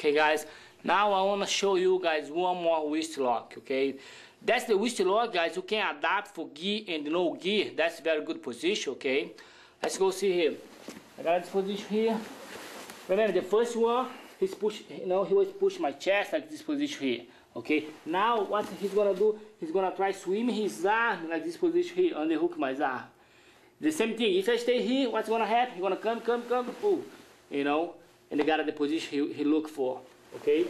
Okay, guys. Now I want to show you guys one more wrist lock. Okay, that's the wrist lock, guys. You can adapt for gear and no gear. That's very good position. Okay, let's go see here. I got this position here. Remember the first one, he's push. You know, he was push my chest like this position here. Okay. Now what he's gonna do? He's gonna try swim his arm like this position here, on the hook my arm. The same thing. If I stay here, what's gonna happen? He's gonna come, come, come, pull. You know, and he got the position he, he look for. Okay.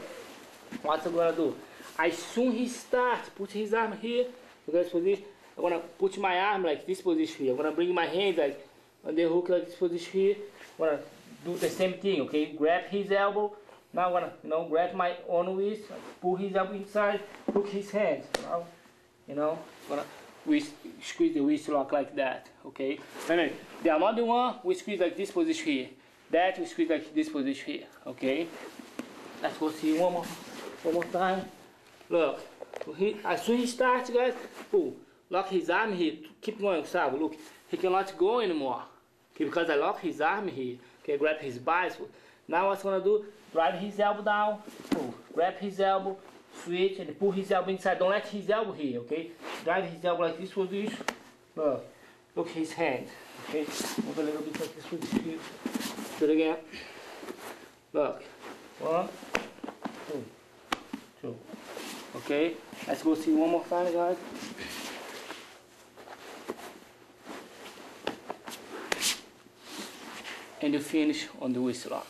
What's I'm gonna do? As soon he starts, put his arm here, look at this position. I'm gonna put my arm like this position here. I'm gonna bring my hand like on the hook like this position here. I'm gonna do the same thing, okay? Grab his elbow. Now I'm gonna, you know, grab my own wrist, pull his elbow inside, hook his hands. Now, you know, gonna squeeze the wrist lock like that, okay? Remember, the another one we squeeze like this position here. That we squeeze like this position here, okay? Let's go see one more, one more time. Look, he, as soon as he starts, guys, pull, lock his arm here, keep going, sabe? Look, he cannot go anymore. Okay, because I lock his arm here, okay, grab his bicycle. Now what's gonna do? Drive his elbow down, pull, grab his elbow, switch, and pull his elbow inside. Don't let his elbow here, okay? Drive his elbow like this position. Look, look his hand, okay? Move a little bit like this position here. It again. Look, one, two, two. Okay, let's go see one more time, guys. And you finish on the wrist lock.